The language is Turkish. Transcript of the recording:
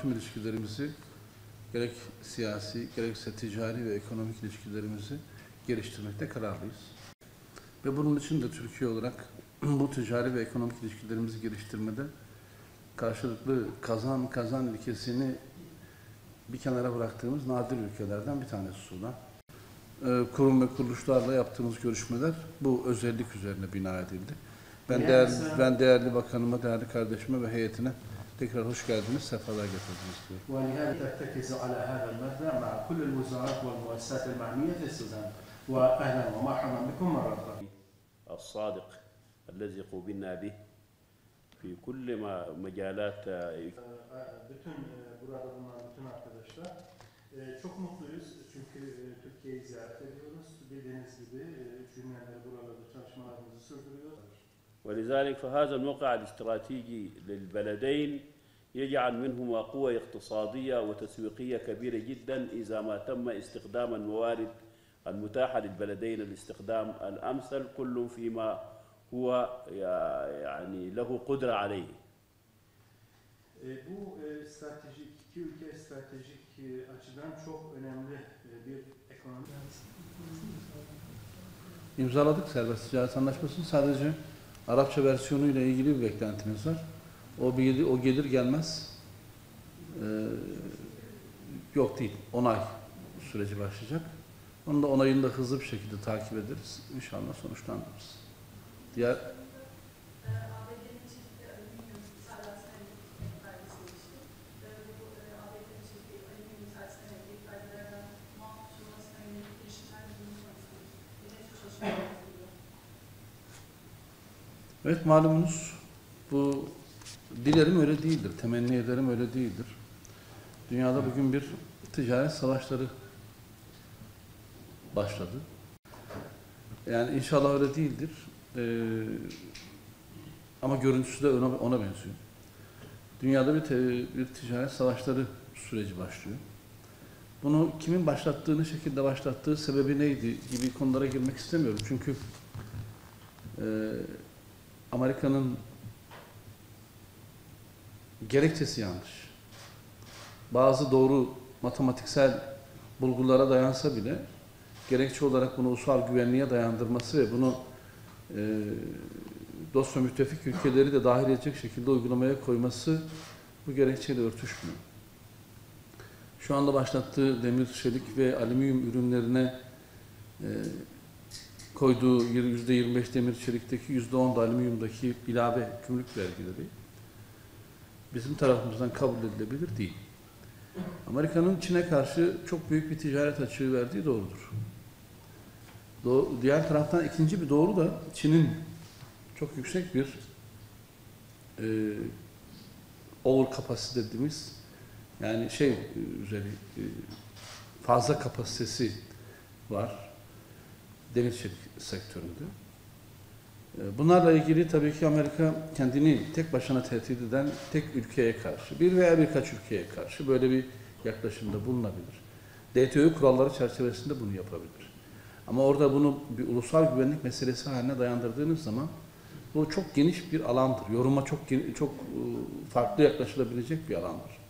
Tüm ilişkilerimizi gerek siyasi, gerekse ticari ve ekonomik ilişkilerimizi geliştirmekte kararlıyız. Ve bunun için de Türkiye olarak bu ticari ve ekonomik ilişkilerimizi geliştirmede karşılıklı kazan kazan ilkesini bir kenara bıraktığımız nadir ülkelerden bir tanesi Sudan. E, kurum ve kuruluşlarla yaptığımız görüşmeler bu özellik üzerine bina edildi. Ben Yani değerli, sen- ben değerli bakanıma, değerli kardeşime ve heyetine tekrar hoş geldiniz, sefalar getirdiniz diyorum. ولهذا ترتكز على هذا المبدا مع كل الوزارات والمؤسسات المعنيه في السودان واهلا ومرحبا بكم مره اخرى. الصادق الذي قوبلنا به في كل ما مجالات Bütün e, burada bulunan bütün arkadaşlar e, çok mutluyuz çünkü e, Türkiye'yi ziyaret ediyoruz. Bildiğiniz gibi e, cümleleri buralarda çalışmalarımızı sürdürüyoruz. ولذلك فهذا الموقع الاستراتيجي للبلدين يجعل منهما قوة اقتصادية وتسويقية كبيرة جدا إذا ما تم استخدام الموارد المتاحة للبلدين الاستخدام الأمثل كل فيما هو يعني له قدرة عليه bu e, stratejik, iki ülke stratejik e, açıdan çok önemli e, bir ekonomi. İmzaladık serbest ticaret anlaşmasını. Sadece Arapça versiyonu ile ilgili bir beklentimiz var. O, bir, o gelir gelmez e, yok değil. Onay süreci başlayacak. Onun da onayını da hızlı bir şekilde takip ederiz. İnşallah sonuçlandırırız. Diğer ABD'nin çeşitli Evet malumunuz bu dilerim öyle değildir, temenni ederim öyle değildir. Dünyada bugün bir ticaret savaşları başladı. Yani inşallah öyle değildir. Ee, ama görüntüsü de ona, ona benziyor. Dünyada bir, te- bir ticaret savaşları süreci başlıyor. Bunu kimin başlattığını, şekilde başlattığı, sebebi neydi gibi konulara girmek istemiyorum. Çünkü e, Amerika'nın gerekçesi yanlış. Bazı doğru matematiksel bulgulara dayansa bile gerekçe olarak bunu ulusal güvenliğe dayandırması ve bunu e, dost ve müttefik ülkeleri de dahil edecek şekilde uygulamaya koyması bu gerekçeyle örtüşmüyor. Şu anda başlattığı demir, çelik ve alüminyum ürünlerine e, koyduğu yüzde 25 demir çelikteki yüzde 10 da alüminyumdaki ilave gümrük vergileri bizim tarafımızdan kabul edilebilir değil. Amerika'nın Çin'e karşı çok büyük bir ticaret açığı verdiği doğrudur. Do- diğer taraftan ikinci bir doğru da Çin'in çok yüksek bir e, over capacity dediğimiz yani şey üzeri e, fazla kapasitesi var demir çelik sektöründe. E, Bunlarla ilgili tabii ki Amerika kendini tek başına tehdit eden tek ülkeye karşı, bir veya birkaç ülkeye karşı böyle bir yaklaşımda bulunabilir. DTO kuralları çerçevesinde bunu yapabilir. Ama orada bunu bir ulusal güvenlik meselesi haline dayandırdığınız zaman bu çok geniş bir alandır. Yoruma çok çok e, farklı yaklaşılabilecek bir alandır.